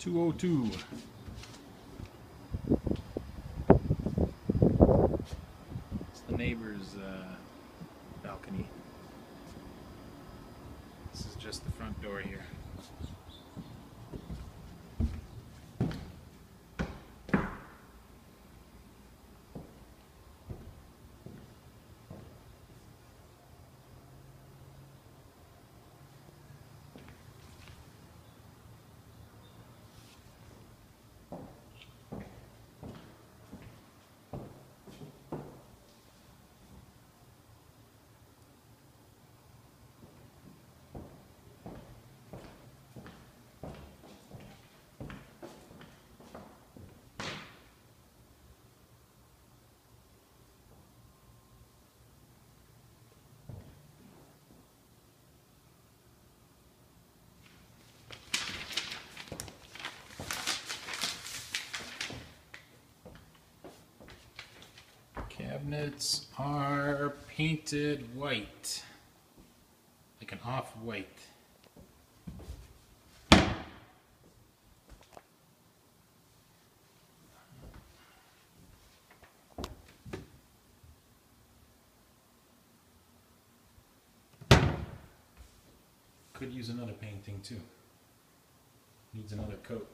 202. It's the neighbor's uh, balcony. This is just the front door here. Cabinets are painted white, like an off-white. Could use another painting too. Needs another coat.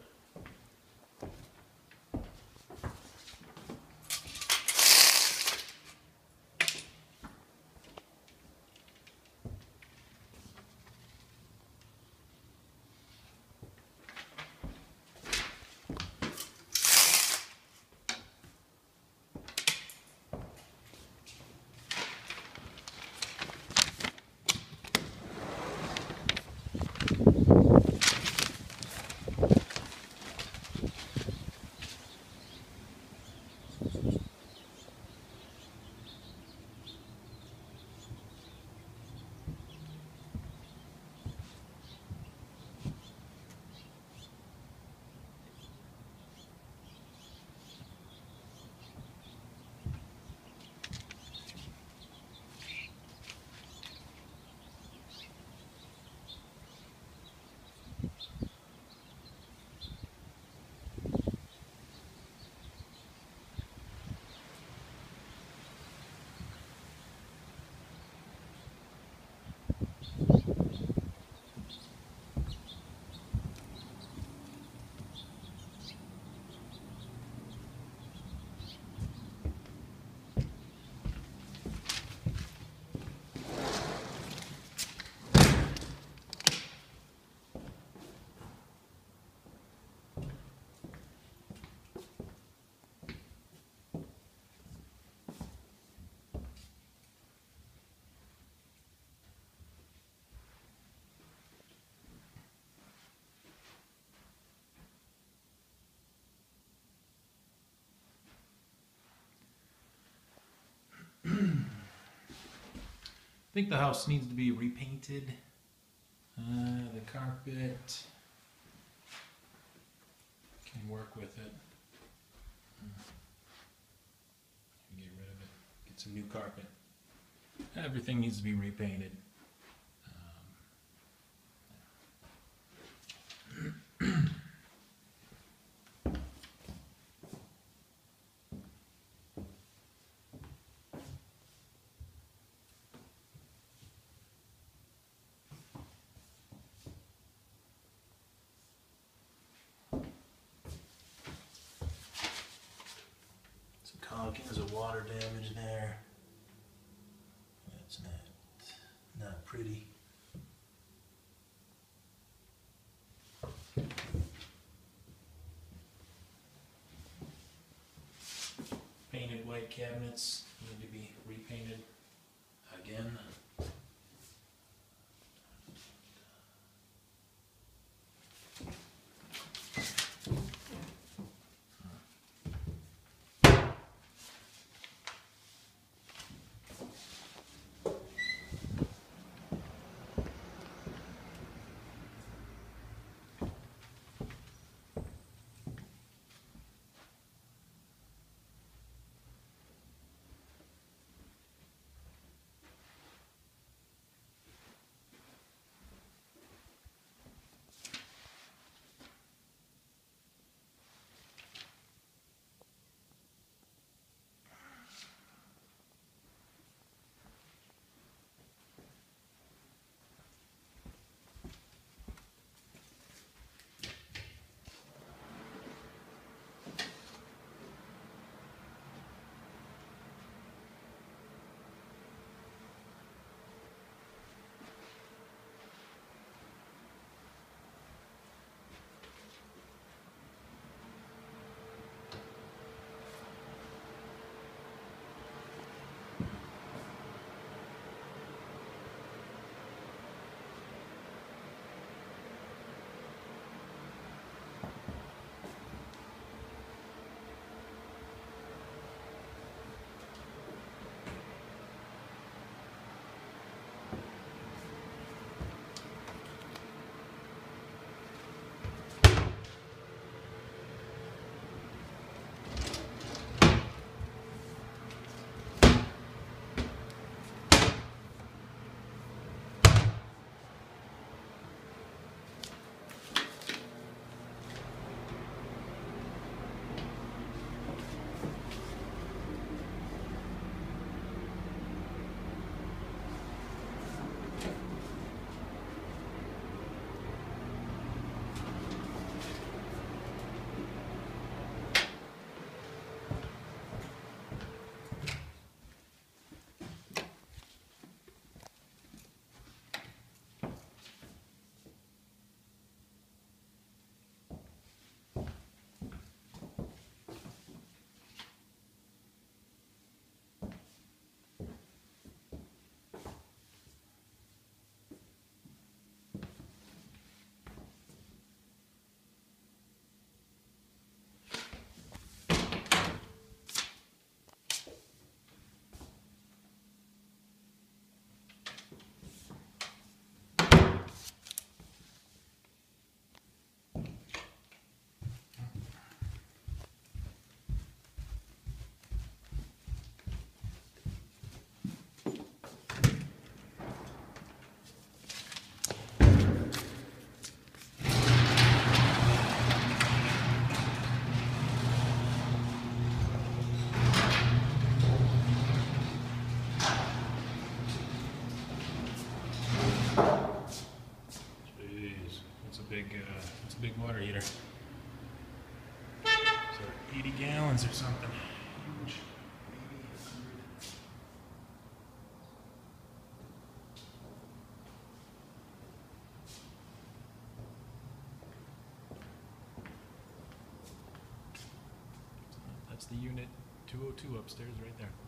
Think the house needs to be repainted. Uh, the carpet can work with it. Get rid of it. Get some new carpet. Everything needs to be repainted. Some caulkins of water damage there. That's not not pretty. Painted white cabinets need to be repainted again. Uh, water heater. So 80 gallons or something. That's the unit 202 upstairs right there.